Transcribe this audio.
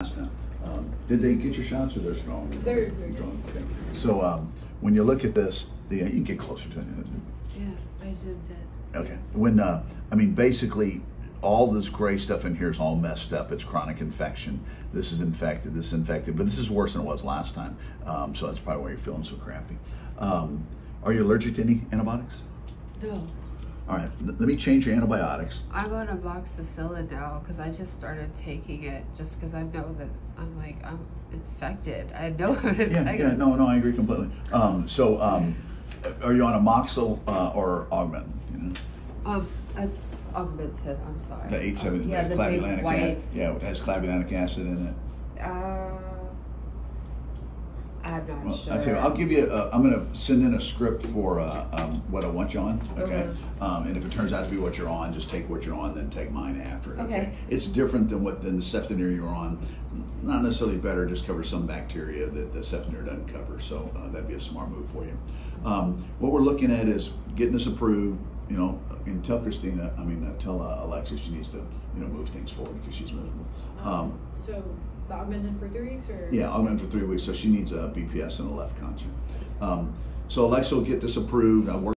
last time. Um, Did they get your shots or they're strong? They're- they're Strong, okay. So, um, when you look at this, the, you can get closer to it. Yeah, I zoomed in. Okay. When, uh, I mean, basically, all this gray stuff in here is all messed up. It's chronic infection. This is infected. This is infected. But this is worse than it was last time. Um, so that's probably why you're feeling so crappy. Um, are you allergic to any antibiotics? No, All right. let me change your antibiotics. I'm on amoxicillin now because I just started taking it just because I know that I'm like I'm infected. I know I'm infected. Yeah, yeah. No, no, I agree completely. Um, so, um, are you on Amoxil uh, or Augmentin? You know? Um, it's Augmentin. I'm sorry. The eight seven, Yeah, the the white. acid. Yeah, it has clavulanic acid in it. Uh, not Well, sure. I tell you, I'll give you. A, I'm going to send in a script for uh, um, what I want you on. Okay. Mhm. Um, and if it turns out to be what you're on, just take what you're on, then take mine after. it, Okay. It's different than what than the cefdinir you're on. Not necessarily better. Just covers some bacteria that the cefdinir doesn't cover. So uh, that'd be a smart move for you. Um, what we're looking at is getting this approved. You know, and tell Kristina. I mean, uh, tell uh, Alexa she needs to you know move things forward because she's miserable. Um, so the Augmentin for three weeks, or yeah, Augmentin for three weeks, so she needs a BPS and a left conscience. Um, so Alexa will get this approved. I'll work